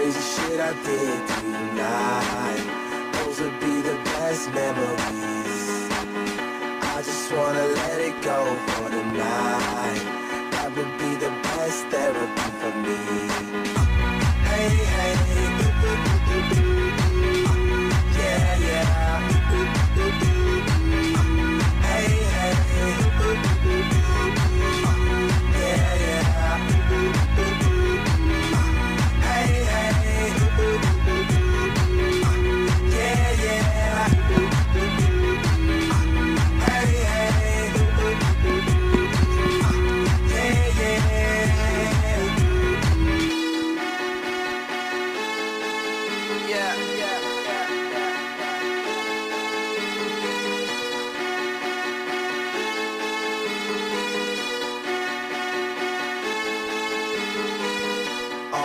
crazy shit I did tonight. Those would be the best memories. I just wanna let it go for the